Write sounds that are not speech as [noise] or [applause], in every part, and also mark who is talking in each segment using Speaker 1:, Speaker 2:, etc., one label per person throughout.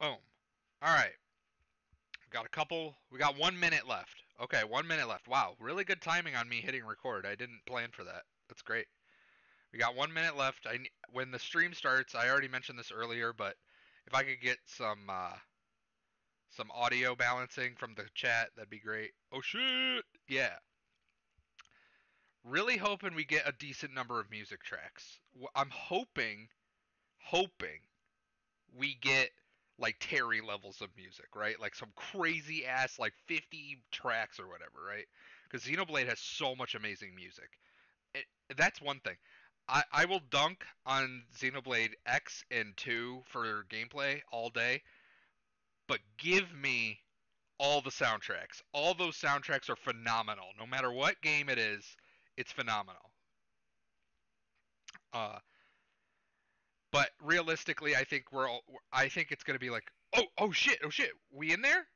Speaker 1: Boom. All right. We got a couple. We got one minute left. Okay, one minute left. Wow, really good timing on me hitting record. I didn't plan for that. That's great. We got one minute left. I when the stream starts. I already mentioned this earlier, but if I could get some uh, some audio balancing from the chat, that'd be great. Oh shit! Yeah. Really hoping we get a decent number of music tracks. I'm hoping, hoping we get like Terry levels of music, right? Like some crazy ass like 50 tracks or whatever, right? Because Xenoblade has so much amazing music. It, that's one thing. I, I will dunk on Xenoblade X and 2 for gameplay all day, but give me all the soundtracks. All those soundtracks are phenomenal. No matter what game it is, it's phenomenal. Uh, but realistically, I think we're all, I think it's gonna be like, oh, oh shit, oh shit, we in there?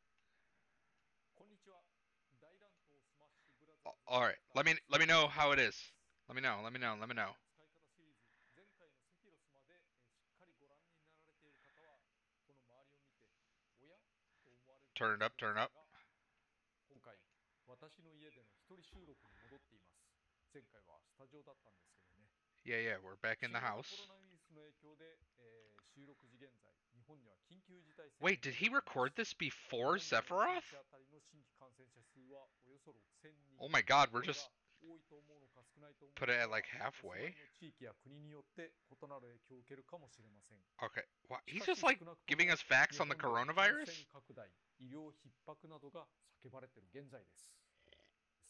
Speaker 1: All right, let me let me know how it is. Let me know. Let me know. Let me know. Turn it up. Turn it up. 私の家での一人収録に戻っています。前回はスタジオだったんですけどね。Yeah, yeah, we're back in the house. Wait, did he record this before Sephiroth? Oh my god, we're just put it at like halfway. Okay, well, he's just like giving us facts on the coronavirus?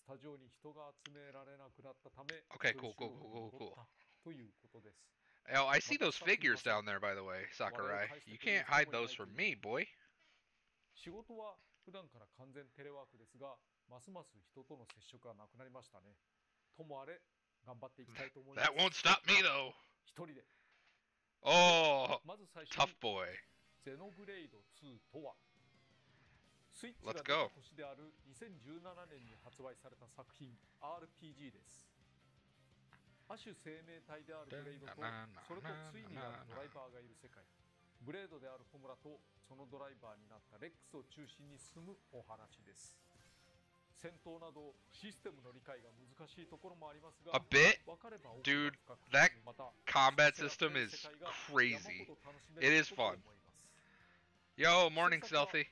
Speaker 1: スタジオに人が集められなくなったため、okay, cool, cool, cool, cool, cool. ということです。 Oh, I see those figures down there, by the way, Sakurai. You can't hide those from me, boy. 仕事は普段から完全テレワークですが、ますます人との接触がなくなりましたね。ともあれ、頑張っていきたいと思います。That won't stop me, though. 一人で。Oh, まず最初 tough boy. ゼノブレイド2とはスイッチが出た年である2017年に発売された作品 RPG です亜種生命体であるブレイドとそれとついにあるドライバーがいる世界ブレードであるホムラとそのドライバーになったレックスを中心に進むお話です戦闘などシステムの理解が難しいところもありますが A bit? Dude, that combat system is crazy. It is fun. Yo, morning, Stealthy.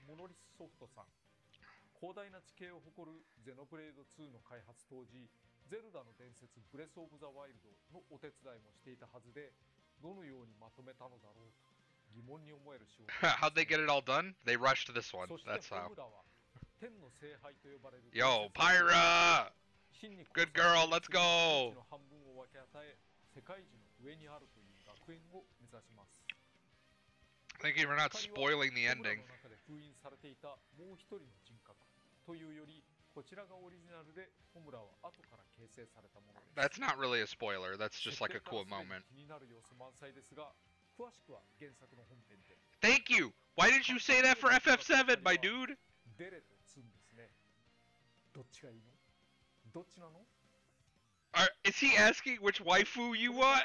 Speaker 1: 広大な地形を誇るゼノブレード2の開発当時、ゼルダの伝説ブレス・オブ・ザ・ワイルドのお手伝いもしていたはずで、どのようにまとめたのだろうと疑問に思える仕事。How'd they get it all done? They rushed this one. That's how. 天の聖杯と呼ばれる Yo, Pyra! Good girl, let's go! 半分を分け与え、世界樹の上にあるという学園を目指します。Thank you for not spoiling the ending. That's not really a spoiler, that's just like a cool moment. Thank you! Why didn't you say that for that's
Speaker 2: not really a spoiler, that's just like a cool moment. Thank you! Why did you say that for
Speaker 1: FF7, my dude? Are, is he asking which waifu you want?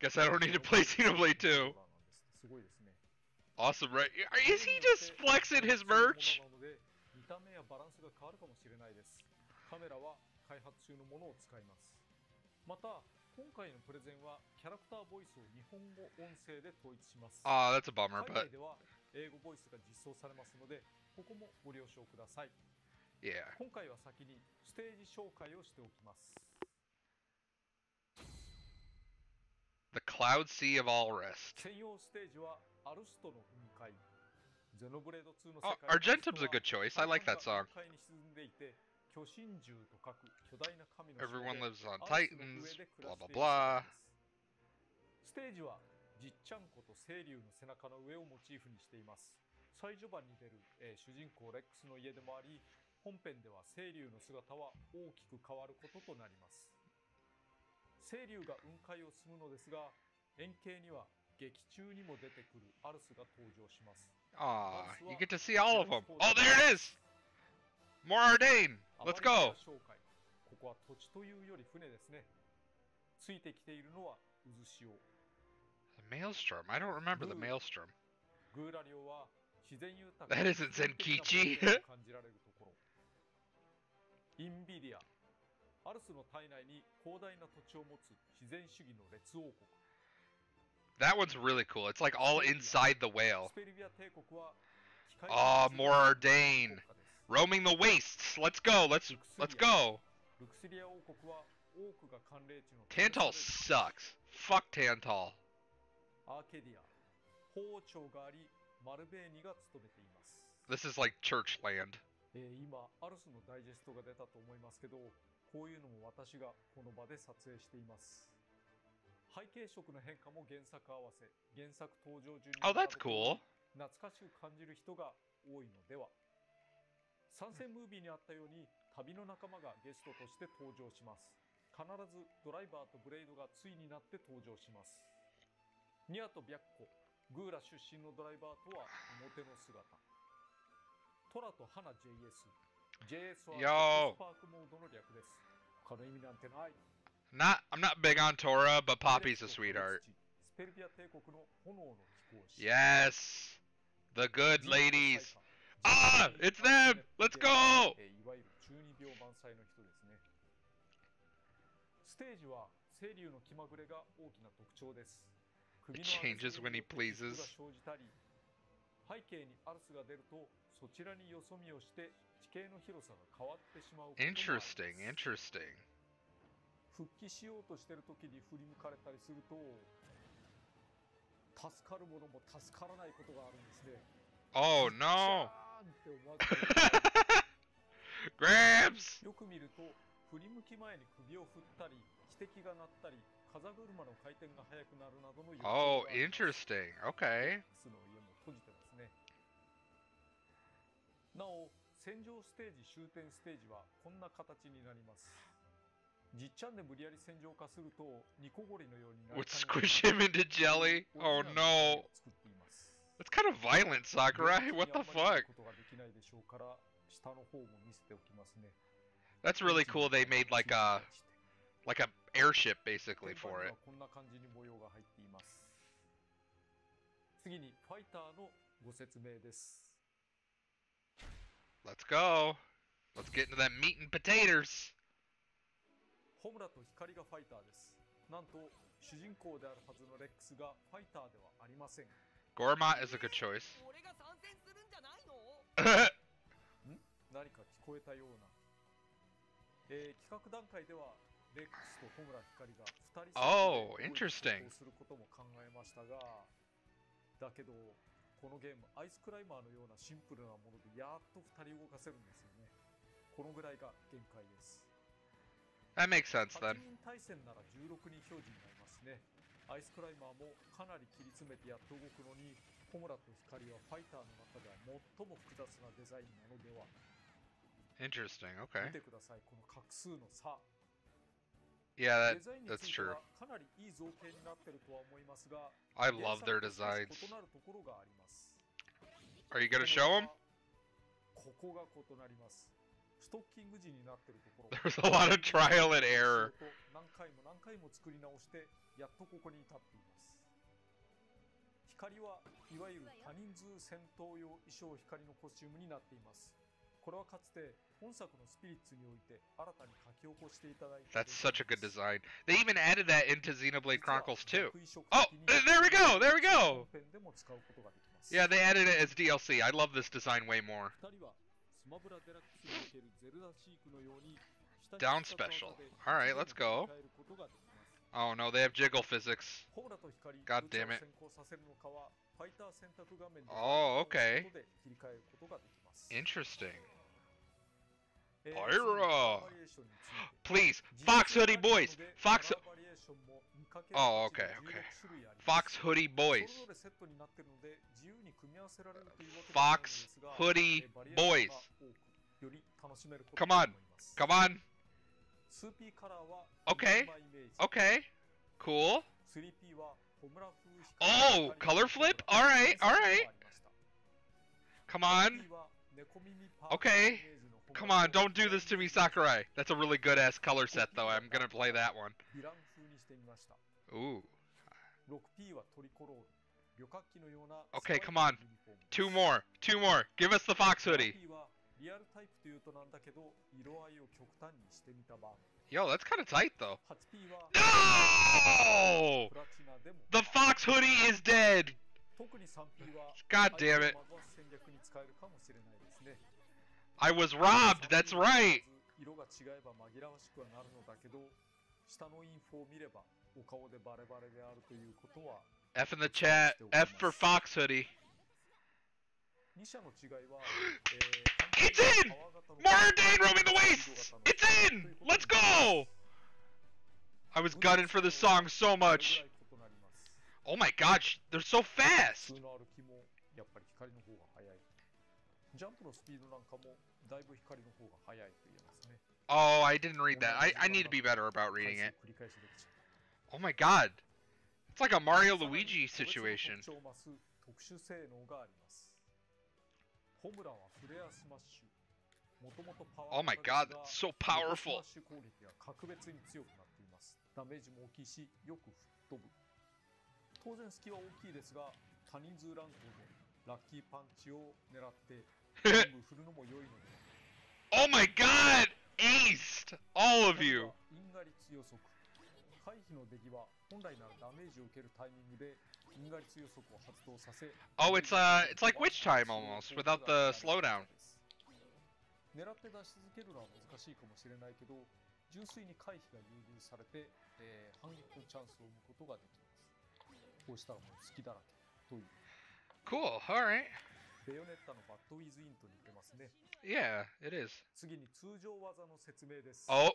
Speaker 1: Guess I don't need to play Xenoblade 2. Awesome, right? Is he just flexing his merch? Ah, that's a bummer, but. Yeah. Cloud Sea of Alrest. Oh, Argentum's a good choice. I like that song. Everyone lives on Titans, blah blah blah. ステージはじっちゃんこと清流の背中の上をモチーフにしています。最序盤に出る、えー、主人公レックスの家でもあり、本編では清流の姿は大きく変わることとなります。清流が雲海を進むのですが円形には劇中にも出てくるアルスが登場します。Ah, you get to see all of them. Oh, there it is! Mor Ardain! Let's go! ここは土地というより船ですね。ついてきているのは渦潮。The maelstrom? I don't remember the maelstrom. That isn't Zenkichi! [laughs] 感じられるところ。インビディア。アルスの体内に広大な土地を持つ自然主義の列王国。that one's really cool. It's like all inside the whale. Ah, oh, Mor Ardain. Roaming the wastes. Let's go. Let's let's go. Tantal sucks. Fuck Tantal. This is like church land. 今、アルスのダイジェストが出たと思いますけど、こういうのも私がこの場で撮影しています。背景色の変化も原作合わせ、原作登場順に oh, that's cool. 懐かしく感じる人が多いのでは。参戦ムービーにあったように、旅の仲間がゲストとして登場します。必ずドライバーとブレイドがついになって登場します。ニアと白虎、グーラ出身のドライバーとは表の姿。トラと花 JS。JS はスパークモードの略です。他の意味なんてない。Not, I'm not big on Tora, but Poppi's a sweetheart. Yes! The good ladies! Ah! It's them! Let's go! It changes when he pleases. Interesting, interesting. 復帰しようとしてる時に振り向かれたりすると助かるものも助からないことがあるんですね Oh no! Grabs! よく見ると振り向き前に首を振ったり汽笛が鳴ったり Oh, interesting. Okay. なお、戦場ステージ終点ステージはこんな形になります。Would squish him into jelly? Oh no! That's kind of violent, Sakurai. What the fuck? That's really cool. They made like a like a airship basically for it. 次にファイターのご説明です。Let's go. Let's get into that meat and potatoes. ホムラと光がファイターです。なんと主人公であるはずのレックスがファイターではありません。Gorma is a good choice. 何か聞こえたような。えー、企画段階ではレックスとホムラ光が2人ですることも考えましたが、だけど、このゲーム、アイスクライマーのようなシンプルなものでやっと2人動かせるんですよね。このぐらいが限界です。That makes sense then. 8人対戦なら16人表示になりますね。アイスクライマーもかなり切り詰めてやっと動くのに、ホムラと光はファイターの中では最も複雑なデザインなのでは。Interesting, okay. 見てください、この画数の差。Yeah, that, that's true. I love their designs. Are you gonna show them? There's a lot of trial and error. 光はいわゆる多人数戦闘用衣装光のコスチュームになっています。これはかつて本作のスピリッツにおいて新たに書き起こしていただいた That's such a good design. They even added that into Xenoblade Chronicles 2. Oh, there we go, there we go! Yeah, they added it as DLC. I love this design way more. down special. Alright, let's go. Oh no, they have jiggle physics. God damn it. Oh, okay. Interesting. Pyra! Please, Fox Hoodie Boys! Fox... Oh, okay, okay. Fox Hoodie Boys. Fox Hoodie Boys. Come on. Come on. Okay. Okay. Cool. Oh, color flip? Alright, alright. Come on. Okay. Come on, don't do this to me, Sakurai. That's a really good ass color set, though. I'm gonna play that one. Ooh. Okay, come on. Two more. Two more. Give us the Fox hoodie. Yo, that's kind of tight though. No! The Fox hoodie is dead! God damn it. I was robbed, that's right! F in the chat. F for Fox hoodie. it's in! Dane roaming the wastes! It's in! Let's go! I was gunning for the song so much. Oh my gosh, they're so fast! だいぶ光の方が早いと言えますね。Oh, I didn't read that. I, I need to be better about reading it. Oh my god. It's like a Mario Luigi situation. 特殊性能があります。ホムラはフレアスマッシュ。もともとパワー Oh my god, that's so powerful! スマッシュ攻撃が格別に強くなっています。ダメージも大きいし、よく吹っ飛ぶ。当然隙は大きいですが、多人数乱行でラッキーパンチを狙って、[laughs] 全部振るのも良いので oh my god! Aced! All of you! 因果率予測。回避の出来は本来ならダメージを受けるタイミングで因果率予測を発動させ。Oh, it's uh, it's like witch time almost without the slowdown. 狙って出し続けるのは難しいかもしれないけど、純粋に回避が優遇されて、えー、反撃のチャンスを生むことができます。こうしたらもう好きだらけという。Cool, alright. ベヨネッタのバッドウィズインと似てますね。Yeah, it is. 次に通常技の説明です。Oh!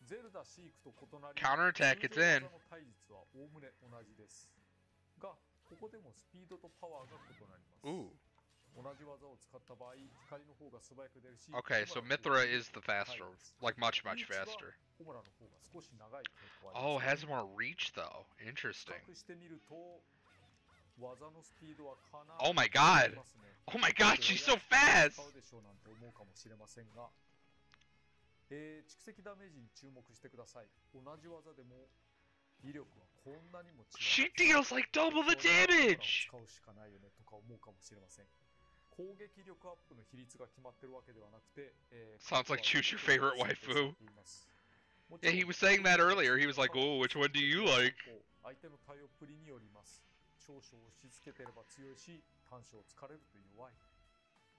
Speaker 1: ゼルダシークと異なり、Counterattack, it's in. 技の体術はおおむね同じです。が、ここでもスピードとパワーが異なります。Ooh. 同じ技を使った場合、光の方が素早く出るし、Okay, so Mythra is the faster. Like, much, much faster. ホムラの方が少し長い傾向があり has more reach, though. Interesting. 較してみると、Oh my god! Oh my god, she's so fast! She deals like double the damage! 攻撃力アップの比率が決まってるわけではなくて、えー、Sounds like choose your favorite waifu. Yeah, he was saying that earlier. He was like, oh, which one do you like? 相手の対応プリによります。 長所を押し付けてれば強いし、短所を突かれると弱い。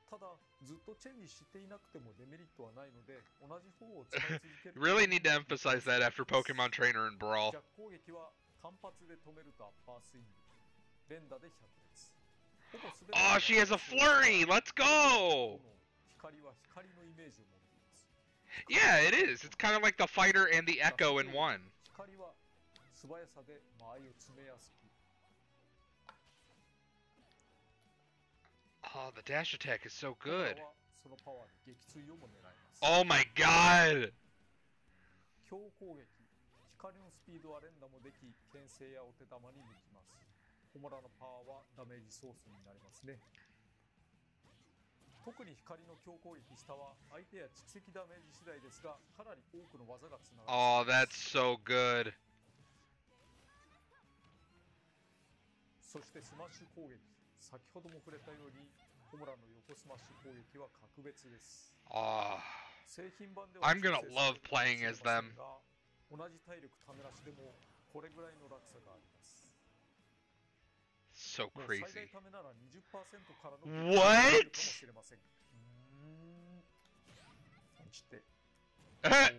Speaker 1: ただ、ずっとチェンジしていなくてもデメリットはないので、同じ方を使い続ける。[laughs] really need to emphasize that after Pokemon Trainer and Brawl. 逆攻撃は単発で止めるとアッパースイング。連打で100です。Oh, she has a flurry! Let's go! Yeah, it is. It's kind of like the fighter and the echo in one. Oh, the dash attack is so good. Oh my god! コモラのパワーはダメージソースになりますね特に光の強攻撃下は相手や蓄積ダメージ次第ですがかなり多くの技がつながる Oh, that's so good そしてスマッシュ攻撃先ほども触れたようにコモラの横スマッシュ攻撃は格別ですああ製品版では I'm gonna love playing as them 同じ体力ためらしでもこれぐらいの落差があります so crazy. What?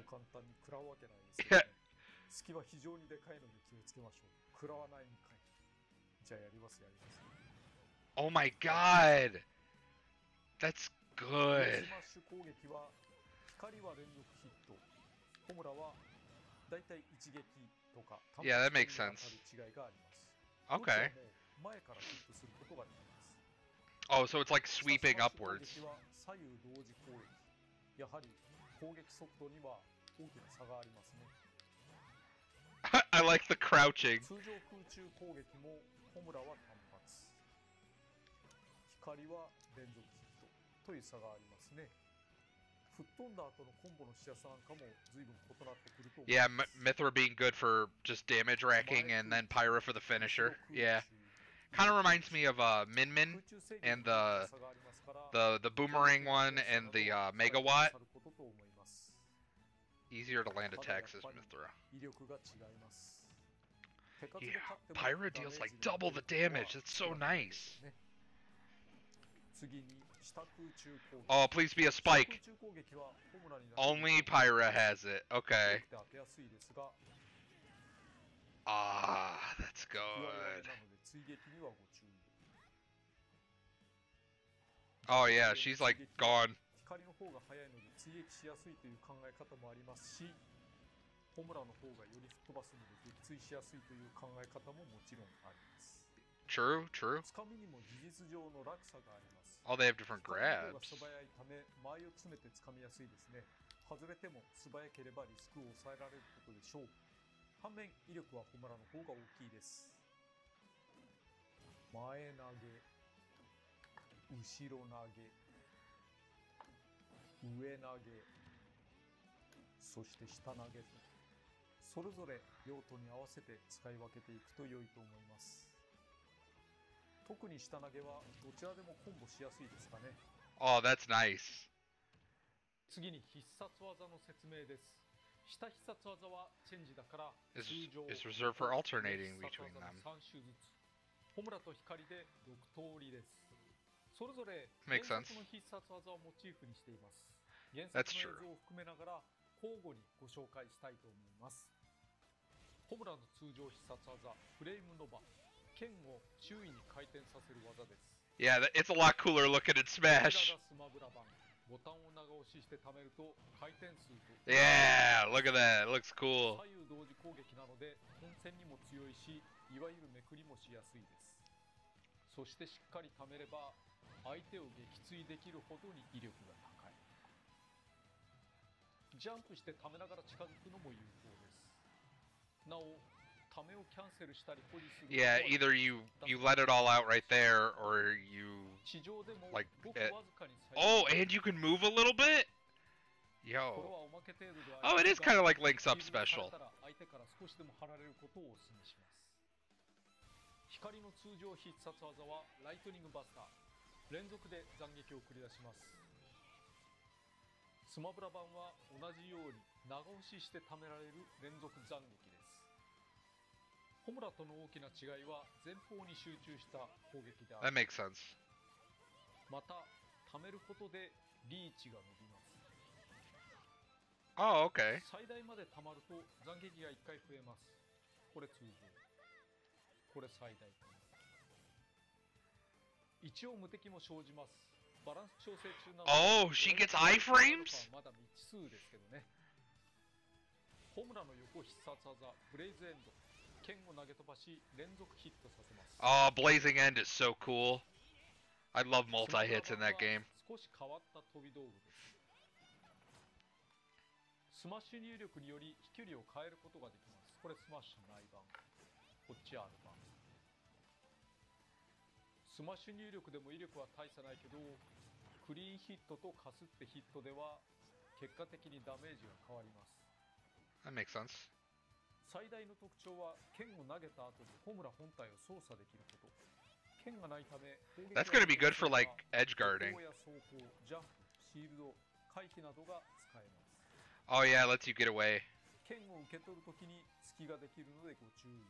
Speaker 1: 簡単に食らうわけないですけど、ね、[laughs] 隙は非常にでかいので気をつけましょう。食らわないんかい。じゃあやりますやります。Oh my god! That's good! スマッシュ攻撃は光は連続ヒット。ホムラはだいたい一撃とか。Yeah, that makes sense. Okay. Oh, so it's like sweeping upwards. [laughs] I like the crouching. [laughs] Yeah, M Mythra being good for just damage racking and then Pyra for the finisher. Yeah. Kind of reminds me of uh, Min Min and the the the boomerang one and the uh, megawatt. Easier to land attacks as Mythra. Yeah, Pyra deals like double the damage. That's so nice. Oh, please be a spike. Only Pyra has it. Okay. Ah, that's good. Oh yeah, she's like gone. 光の方が速いので追撃しやすいという考え方もありますし、ホムラの方がより吹っ飛ばすので撃墜しやすいという考え方ももちろんあります。True, true. つかみにも事実上の落差があります。 Oh, they have different grabs. 素早いため、前を詰めてつかみやすいですね。外れても素早ければリスクを抑えられることでしょう。反面、威力はホムラの方が大きいです。前投げ、後ろ投げ、上投げそして下投げとそれぞれ用途に合わせて使い分けていくと良いと思います特に下投げはどちらでもコンボしやすいですかね Oh, that's nice. 次に必殺技の説明です。下必殺技はチェンジだから通常 is reserved for alternating between them. 3種ずつ。ホムラと光で6通りです。それぞれ原作の必殺技をモチーフにしています。原作の映像を含めながら交互にご紹介したいと思います。ホムラの通常必殺技、フレームノバ。剣を周囲に回転させる技です。Yeah, it's a lot cooler looking in Smash. ボタンを長押しして貯めると回転数と Yeah, look at that. It looks cool. Yeah, either you you let it all out right there, or you like. It. Oh, and you can move a little bit. Yo. Oh, it is kind of like Link's Up Special. ホムラとの大きな違いは前方に集中した攻撃である That makes sense また貯めることでリーチが伸びます Oh, okay. 最大まで貯まると斬撃が1回増えますこれ通常これ最大か一応無敵も生じます。バランス調整中なので。Oh, she gets iframes? まだ未知数ですけどね。ホムラの横必殺技、ブレイズエンド。剣を投げ飛ばし、連続ヒットさせます。Oh, Blazing End is so cool. I love multi-hits in that game. 少し変わった飛び道具です。スマッシュ入力により飛距離を変えることができます。これスマッシュ内版。こっち R 版。スマッシュ入力でも威力は大差ないけどクリーンヒットとかすってヒットでは結果的にダメージが変わります That makes sense 最大の特徴は剣を投げた後にホムラ本体を操作できること剣がないため That's gonna be good for like edge guarding や走行ジャンプシールド回避などが使えます Oh yeah, lets you get away 剣を受け取るときに隙ができるのでご注意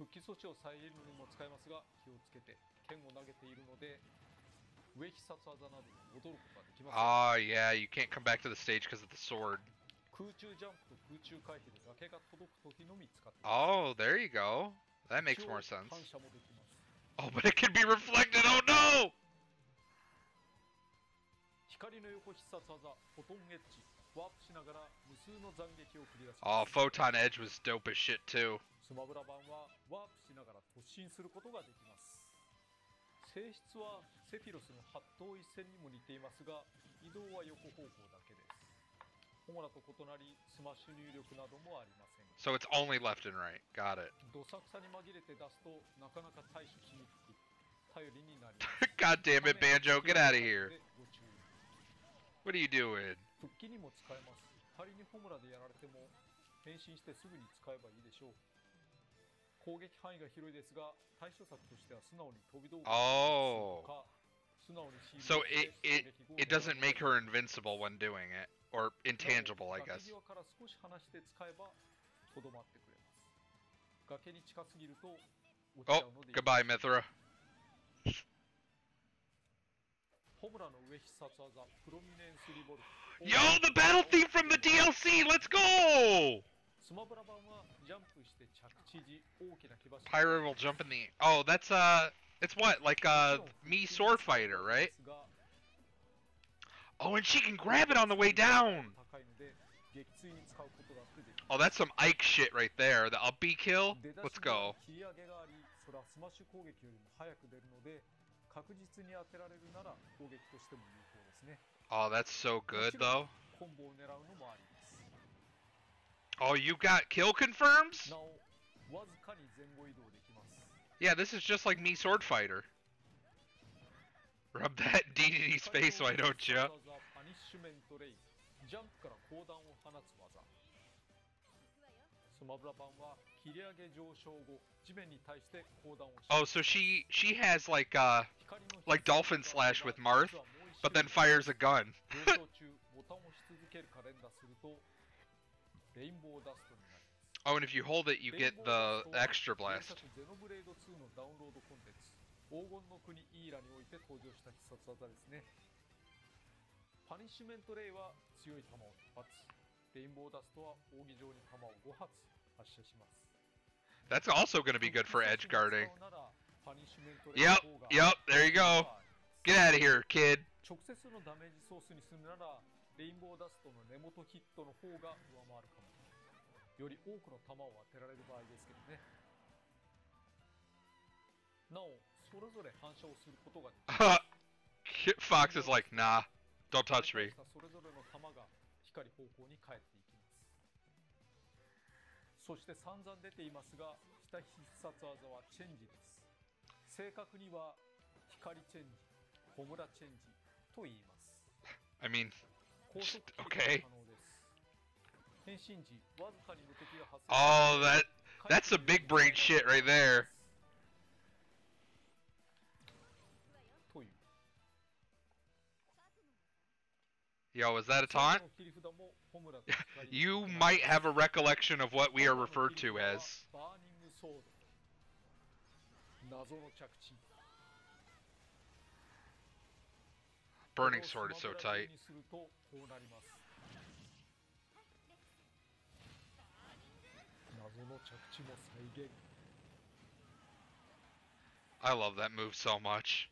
Speaker 1: 復帰措置を遮るのにも使えますが気をつけて剣を投げているので上必殺技などに戻ることができません Ah, yeah, you can't come back to the stage because of the sword 空中ジャンプと空中回避で崖が届く時のみ使っています Oh, there you go. That makes more sense. Oh, but it can be reflected, oh no! 光の横必殺技フォトンエッジワープしながら無数の斬撃を繰り出します。Oh, Photon Edge was dope as shit too. スマブラ版はワープしながら突進することができます。性質はセフィロスの八頭一戦にも似ていますが移動は横方向だけで。す So it's only left and right. Got it. [laughs] God damn it, Banjo, get out of here.
Speaker 2: What are you doing? Oh. So it, it, it doesn't make her invincible when doing it or intangible, I guess. Oh, goodbye,
Speaker 1: Mythra. [laughs]
Speaker 2: Yo, the battle theme from the DLC! Let's go! Pyra will jump in the. Oh, that's uh, it's what like uh, Mii sword fighter, right? Oh, and she can grab it on the way down! Oh, that's some Ike shit right there. The up B kill? Let's go. Oh, that's so good, though. Oh, you got kill confirms? Yeah, this is just like Mii, Sword Fighter. Rub that [laughs] DDD's face, why don't you? Oh so she she has like uh like dolphin slash with Marth but then fires a gun [laughs] [laughs] Oh, and if you hold it, you get the extra blast.
Speaker 1: 黄金の国イーラにおいて登場した必殺技ですね。パニッシュメントレイは強い球を一発レインボーダストは扇状に球を5発発射します
Speaker 2: That's also going to be good for edge guarding.
Speaker 1: 使うならパニッシュメントレイ
Speaker 2: Yep,
Speaker 1: の方が
Speaker 2: yep, there you go. Get out of here, kid.
Speaker 1: 直接のダメージソースにするならレインボーダストの根元ヒットの方が上回るかもより多くの球を当てられる場合ですけどねなおそれぞれ反射をすることができ
Speaker 2: Fox is like, nah, don't touch me.
Speaker 1: それぞれの球が光方向に返っていきますそして散々出ていますが下必殺技はチェンジです正確には光チェンジホムラチェンジと言います
Speaker 2: I mean,
Speaker 1: 高速切り
Speaker 2: Okay.
Speaker 1: 替え可能です変身時わずかに無敵が発生
Speaker 2: oh, that that's some big brain shit right there. Yo, is that a taunt? [laughs] you might have a recollection of what we are referred to as. Burning Sword is so tight. I love that move so much.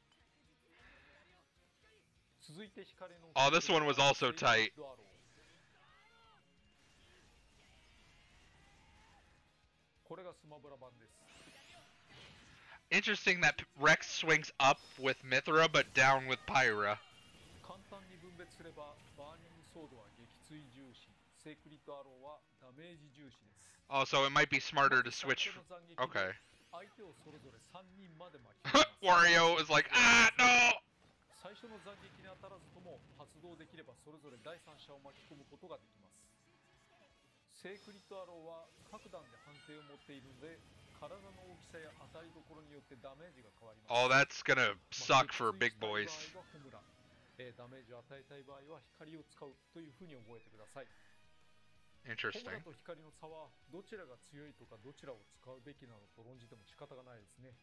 Speaker 2: Oh, this one was also tight. Interesting that Rex swings up with Mythra, but down with Pyra.
Speaker 1: Also,
Speaker 2: Oh, so it might be smarter to switch Okay [laughs] Wario is like, ah, no!
Speaker 1: 最初の斬撃に当たらずとも発動できればそれぞれ第三者を巻き込むことができますセークリッドアローは各段で判定を持っているので体の大きさや当たりどころによってダメージが変わります
Speaker 2: Oh, that's gonna suck for big boys.
Speaker 1: ダメージを与えたい場合は光を使うというふうに覚えてください
Speaker 2: Interesting.
Speaker 1: ラと光の差はどちらが強いとかどちらを使うべきなのと論じても仕方がないですね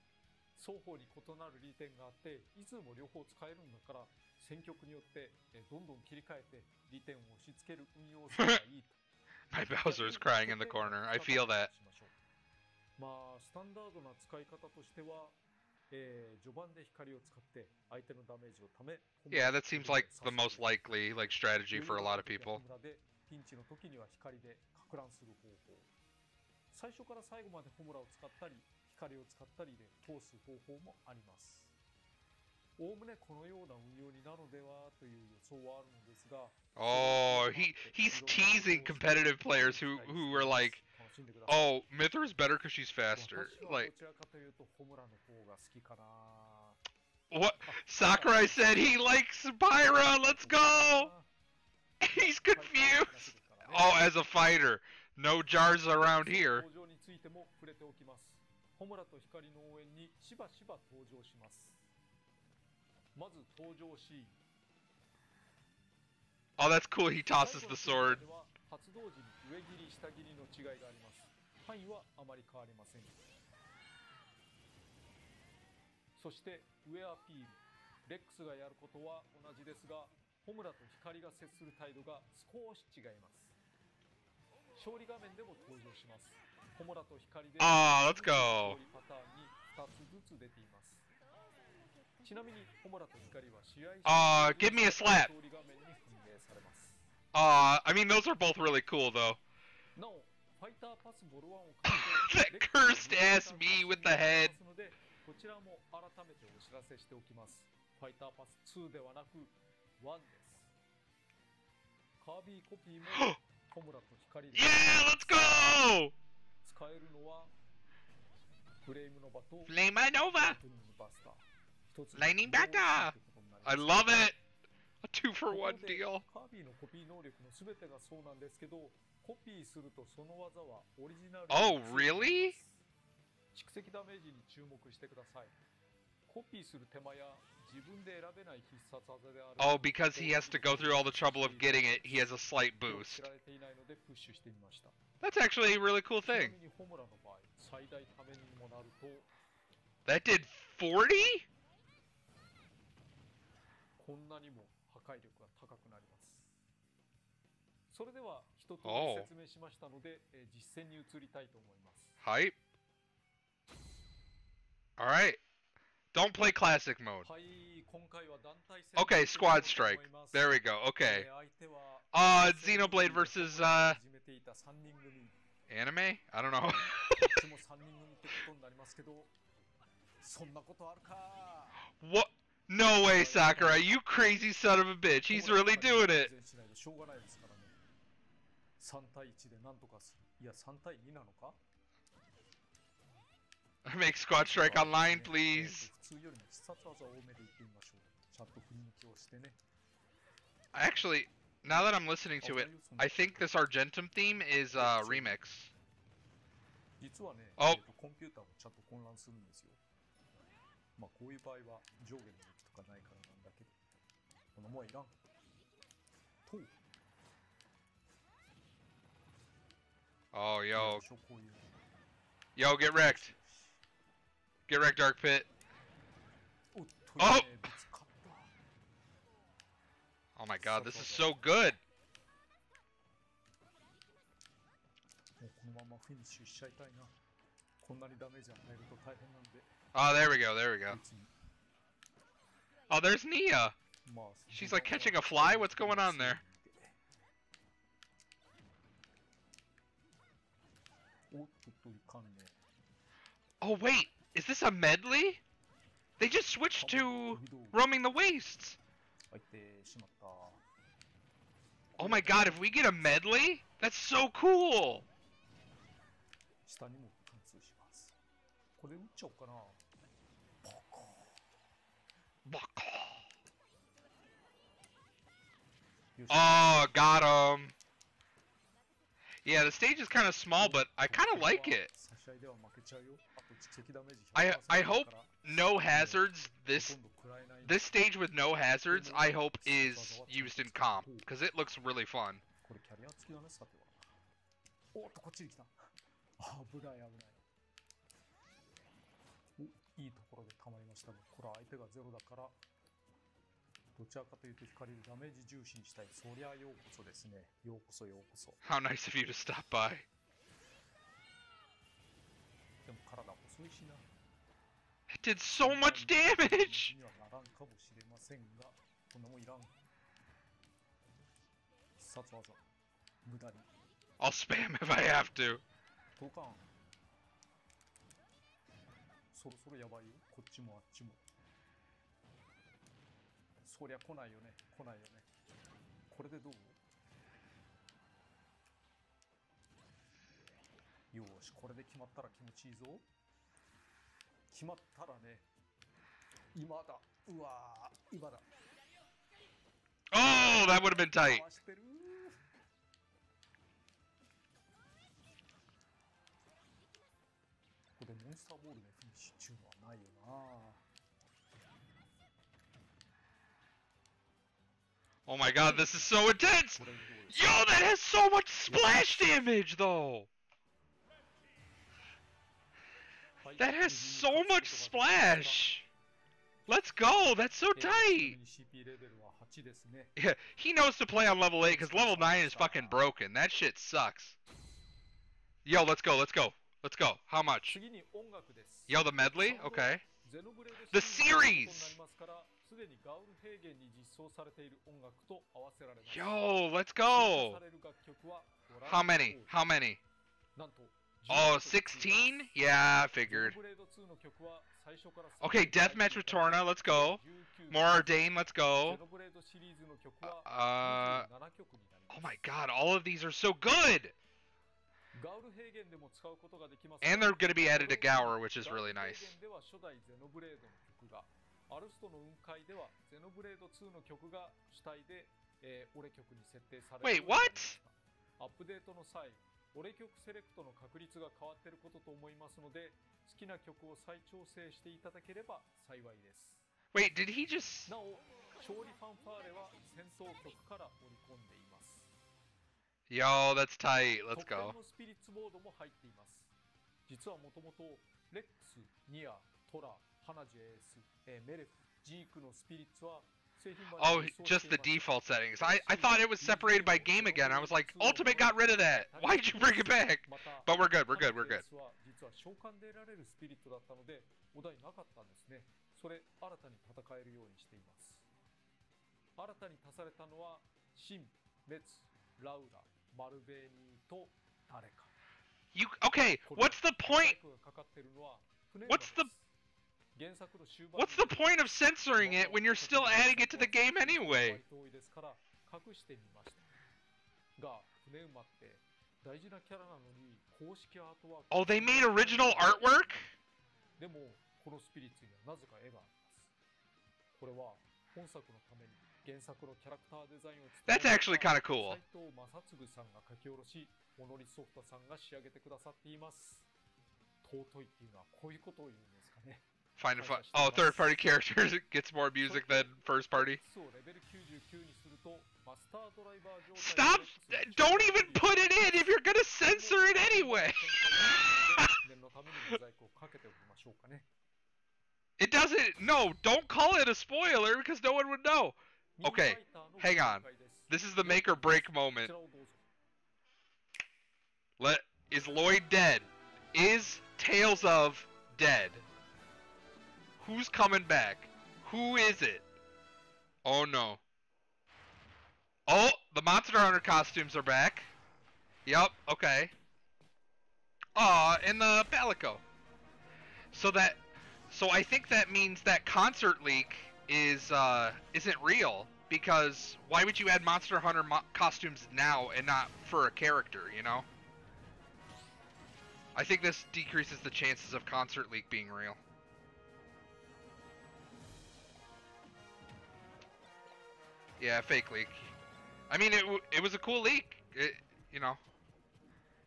Speaker 1: 双方に異なる利点があっていつも両方使えるんだから戦局によってえーどんどん切り替えて利点を押し付ける運用をすればいいと [laughs]
Speaker 2: My Bowser is crying in the corner. I feel that.
Speaker 1: まあスタンダードな使い方としては、えー序盤で光を使って相手のダメージをため
Speaker 2: Yeah, that seems like the most likely like strategy for a lot of people.
Speaker 1: でピンチの時には光でか乱する方法最初から最後までホムラを使ったり光を使ったりで通す方法もありますおおむねこのような運用になるのではという予想はあるのですが
Speaker 2: Oh, he, he's teasing competitive players who, who were like, oh, Mythra is better because she's faster. Like, what? Sakurai said he likes Pyra. let's go! [laughs]
Speaker 1: He's confused! Oh, as a fighter. No jars around here.
Speaker 2: ホムラと光の応援にしばしば登場します。まず登場シーン。
Speaker 1: Oh, that's cool. He tosses the sword.
Speaker 2: 発動時に上切り下切りの違いがあります。範囲はあまり変わりません。そして上アピール。レックスがやることは同じですが、ホムラと光が接する態度が少し違います。勝利画面でも登場します。ホモラと光で、
Speaker 1: あー、let's go!
Speaker 2: パターンに2つずつ出ています。ちなみに、ホモラと光は試合
Speaker 1: あー、give me a slap!
Speaker 2: 勝利画面に判明されます。
Speaker 1: あー、I mean, those are both really cool though.
Speaker 2: なお、ファイターパスボロワンを
Speaker 1: That cursed ass me with the head! [gasps]
Speaker 2: こちらも改めてお知らせしておきます。ファイターパス2ではなく1です。カービィコピーもホムラと光で
Speaker 1: Yeah, let's go!
Speaker 2: 使えるのはフレームノバと
Speaker 1: フレームノバライニングバッター I love it! A two for one deal!
Speaker 2: カービィのコピー能力のすべてがそうなんですけどコピーするとその技はオリジナル
Speaker 1: Oh, really?
Speaker 2: 蓄積ダメージに注目してくださいコピーする手間や
Speaker 1: Oh, oh, because he has to go through all the trouble of getting it, he has a slight boost. That's actually a really cool thing. That did 40?
Speaker 2: Oh.
Speaker 1: Hype. Alright. Don't play classic mode. Okay, squad strike. There we go. Okay. Uh, Xenoblade versus, uh... Anime? I don't know. [laughs] what? No way, Sakurai. You crazy son of a bitch. He's really doing it. [laughs] Make Squad Strike online, please. Actually, now that I'm listening to it, I think this Argentum theme is a uh, remix. Oh. まあこういう場合は上下の向きとかないからなんだけどこのもういらんと Oh yo Yo get wrecked Get wrecked Dark Pit Oh! Oh my god, this is so good! Oh, ah, there we go, there we go. Oh, there's Nia! She's like catching a fly? What's going on there? Oh wait, is this a medley? They just switched to roaming the wastes. Oh my god, if we get a medley, that's so cool. Oh, got him. Yeah, the stage is kind of small, but I kind of like it. I I hope no hazards this this stage with no hazards I hope is used in comp because it looks really fun. いいところで溜まりましたが、これは相手がゼロだから、どちらかというと光るダメージ重視にしたい。そりゃようこそですね。ようこそようこそ。How nice of you to stop by. も体細いしな。It did so much damage! I'll spam if I have to. そろそろやばいよ。こっちもあっちも。そりゃ来ないよね。来ないよね。これでどうよし、これで決まったら気持ちいいぞ。決まったらね今だうわ今だ Oh, that would have been tight. Oh my god, this is so intense! Yo, that has so much splash damage, though! That has so much splash! Let's go! That's so tight! Yeah, he knows to play on level 8 because level 9 is fucking broken. That shit sucks. Yo, let's go, let's go. Let's go. How much? Yo, the medley? Okay. The series! Yo, let's go! How many? How many? Oh, 16? Yeah, I figured. Okay, Deathmatch with Torna, let's go. Mor Ardain, let's go. Uh, oh my god, all of these are so good! And they're going to be added to Gaur, which is really nice. Wait, what? 俺曲セレクトの確率が変わっていることと思いますので、好きな曲を再調整していただければ幸いです。Wait, did he just... なお、勝利ファンファーレは戦闘曲から織り込んでいます。Yo, that's tight. Let's go. のスピリッツボードも入っています。実はもともと、レックス、ニア、トラ、花ジエース、えー、メレフ、ジークのスピリッツは Oh, just the default settings. I, I thought it was separated by game again. I was like, Ultimate got rid of that. [laughs] Why'd you bring it back? But we're good, we're good, we're good. 召喚で得られるスピリットだったので、お題なかったんですね。それ、新たに戦えるようにしています。新たに足されたのは、シン、レツ、ラウラ、マルベーニーと誰か。You, okay, what's the point? What's the What's the point of censoring it when you're still adding it to the game anyway? Oh, they made original artwork? That's actually kind of cool. 尊いっていうのはこういうことを言うんですかね。 Find a fun. Oh, third party [laughs] characters gets more music than first party. Stop! Don't even put it in if you're gonna censor it anyway! it doesn't. No, don't call it a spoiler because no one would know. Okay, hang on. This is the make or break moment. Let is Lloyd dead? Is Tales of dead? Who's coming back? Who is it? Oh no. Oh, the Monster Hunter costumes are back. Yep, okay. Aw, and the Palico. So that, so I think that means that Concert Leak is, uh, isn't real. Because why would you add Monster Hunter mo costumes now and not for a character, you know? I think this decreases the chances of Concert Leak being real. Yeah, fake leak. I mean, it it was a cool leak. It, you know,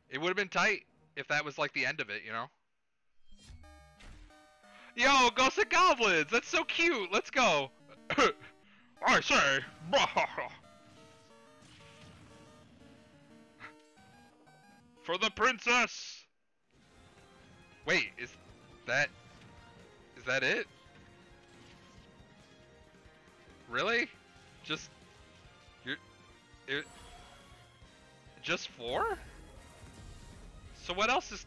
Speaker 1: it would have been tight if that was like the end of it, you know. Yo, Ghosts and Goblins! That's so cute! Let's go! [coughs] I say! For the princess! Wait, is that... Is that it? Really? Just you're it just four? So what else is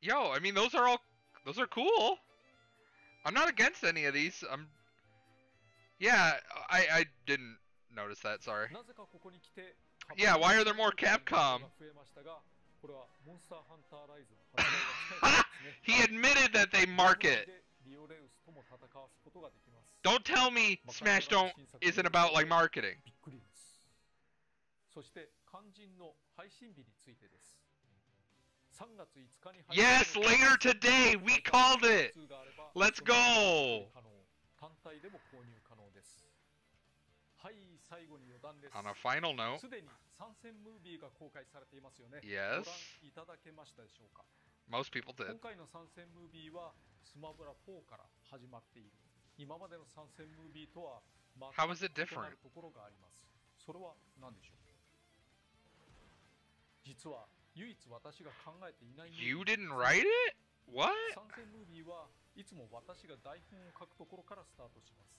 Speaker 1: Yo, I mean those are all those are cool. I'm not against any of these. I'm Yeah, I I didn't notice that, sorry. Yeah, why are there more Capcom? [laughs] he admitted that they market. [laughs] Don't tell me Smash don't isn't about like marketing. Yes, later today. We called it. Let's go. On a final note. Yes.
Speaker 2: Most people did.
Speaker 1: 今回の参戦ムービーはスマブラ4から始まっている。 今までの参戦ムービーとは
Speaker 2: また異な
Speaker 1: るところがあります。それは何でしょう実は唯一私が考えていない
Speaker 2: You didn't write it? What?
Speaker 1: 参戦ムービーはいつも私が台本を書くところからスタートします。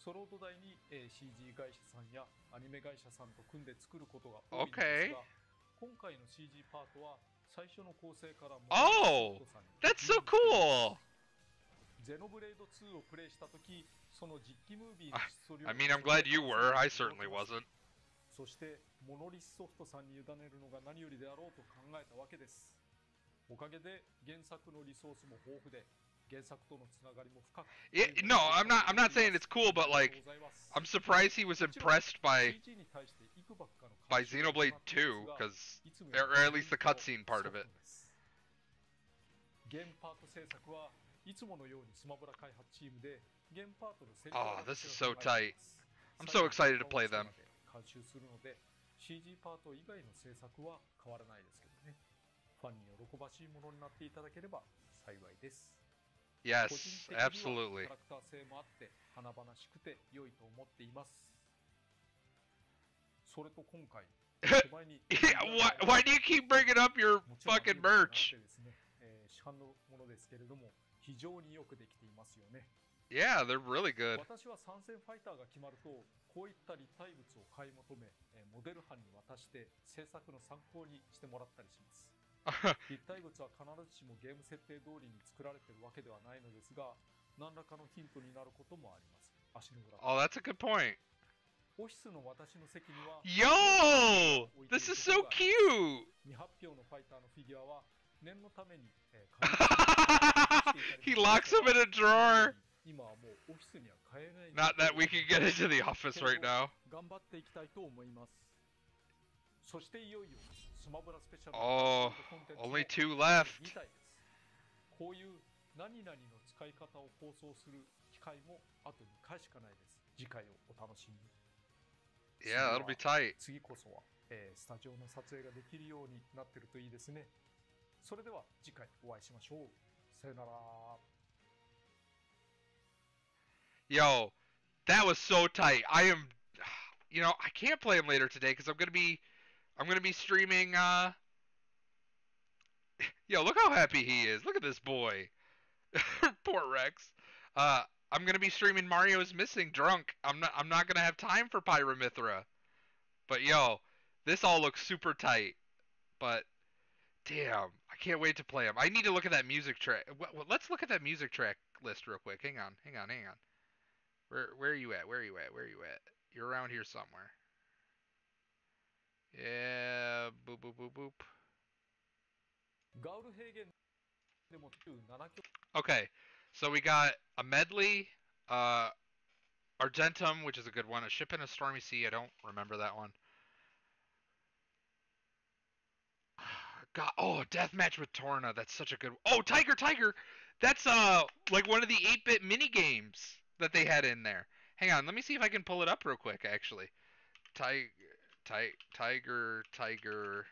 Speaker 1: その土台に、えー、CG 会社さんやアニメ会社さんと組んで作ることが多いんですが、今回の CG パートは最初の構成から
Speaker 2: Oh! That's so cool!
Speaker 1: ゼノブレード2をプレイしたとき、その実機ムービー
Speaker 2: の I mean, I'm glad you were. I certainly wasn't.
Speaker 1: そして、モノリスソフトさんに委ねるのが何よりであろうと考えたわけです。おかげで原作のリソースも豊富で、原作とのつながりも深く。
Speaker 2: Yeah, no, I'm not. I'm not saying it's cool, but like, I'm surprised he was impressed by by Xenoblade 2, because or at least the cutscene part of it.
Speaker 1: 原パート制作は いつものようにスマブラ開発チームで原パートの制
Speaker 2: 作 Oh, this is so tight. I'm so excited to play them.
Speaker 1: 監修するので CG パート以外の制作は変わらないですけどね。ファンに喜ばしいものになっていただければ幸いです。
Speaker 2: Yes, absolutely.
Speaker 1: キャラクター性もあって華々しくて良いと思っています。それと今回、
Speaker 2: yeah, why, why do you keep bringing up your fucking merch?
Speaker 1: 市販のものですけれども、 非常によくできていますよね。
Speaker 2: Yeah, they're really good.
Speaker 1: 私は参戦ファイターが決まると、こういった立体物を買い求め、モデル班に渡して制作の参考にしてもらったりします。[laughs] 立体物は必ずしもゲーム設定通りに作られているわけではないのですが、何らかのヒントになることもあります。足の裏。
Speaker 2: Oh, that's a good point.
Speaker 1: オフィスの私の席には、
Speaker 2: Yo! This is so cute!
Speaker 1: 未発表のファイターのフィギュアは、念のために、えー、[laughs]
Speaker 2: He locks them in a drawer! [laughs]
Speaker 1: 今はもうオフィスには買えない。
Speaker 2: Not that we can get into the office right now.
Speaker 1: 頑張っていきたいと思います。そしていよいよ。
Speaker 2: Oh, only two left.
Speaker 1: こういう何々の使い方を放送する機会もあと2回しかないです。次回をお楽しみに。
Speaker 2: Yeah, that'll be tight.
Speaker 1: 次こそは、えー、スタジオの撮影ができるようになってるといいですね。それでは次回お会いしましょう。 [laughs]
Speaker 2: Yo, that was so tight. I am, you know, I can't play him later today because I'm gonna be, I'm gonna be streaming. uh [laughs] Yo, look how happy he is. Look at this boy. [laughs] Poor Rex. Uh, I'm gonna be streaming Mario's missing drunk. I'm not. I'm not gonna have time for Pyra Mythra. But yo, this all looks super tight. But damn, can't wait to play them. I need to look at that music track. Let's look at that music track list real quick. Hang on, hang on, hang on. Where where are you at? Where are you at? Where are you at? You're around here somewhere. Yeah, boop, boop, boop, boop. Okay, so we got a medley, uh, Argentum, which is a good one. A ship in a stormy sea. I don't remember that one. God, oh, deathmatch with Torna. That's such a good. Oh, Tiger, Tiger. That's uh like one of the 8-bit mini games that they had in there. Hang on, let me see if I can pull it up real quick. Actually, Tiger. Ti tiger, tiger,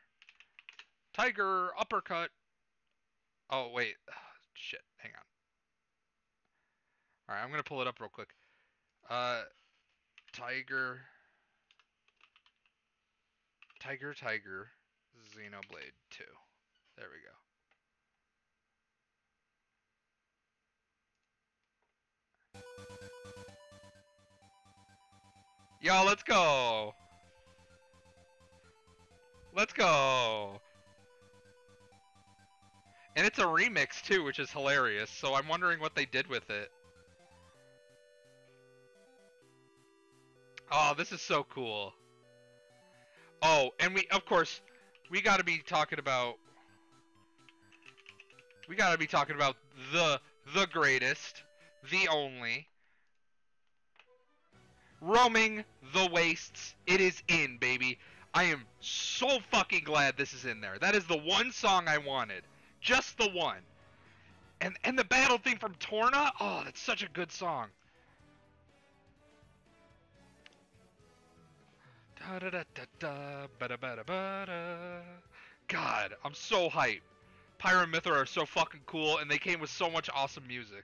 Speaker 2: tiger, uppercut. Oh, wait. [sighs] Shit, hang on. Alright, I'm going to pull it up real quick. Uh, tiger, tiger, tiger, Xenoblade 2. There we go. Yo, let's go! Let's go! And it's a remix too, which is hilarious, so I'm wondering what they did with it. Oh, this is so cool. Oh, and we, of course, we gotta be talking about... We gotta be talking about the, the greatest, the only. Roaming the wastes. It is in, baby. I am so fucking glad this is in there. That is the one song I wanted. Just the one. And and the battle theme from Torna, oh, that's such a good song. God, I'm so hyped. Pyra and Mythra are so fucking cool, and they came with so much awesome music.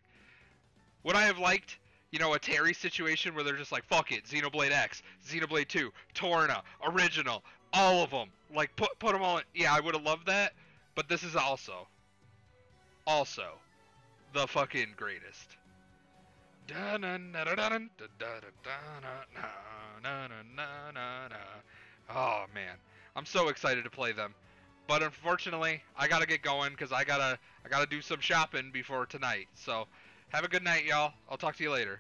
Speaker 2: Would I have liked, you know, a Terry situation where they're just like, fuck it, Xenoblade X, Xenoblade 2, Torna, Original, all of them. Like, put, put them all in. Yeah, I would have loved that, but this is also, also, the fucking greatest. Oh man, I'm so excited to play them. But unfortunately, I gotta get going because I gotta I gotta do some shopping before tonight. So have a good night, y'all. I'll talk to you later.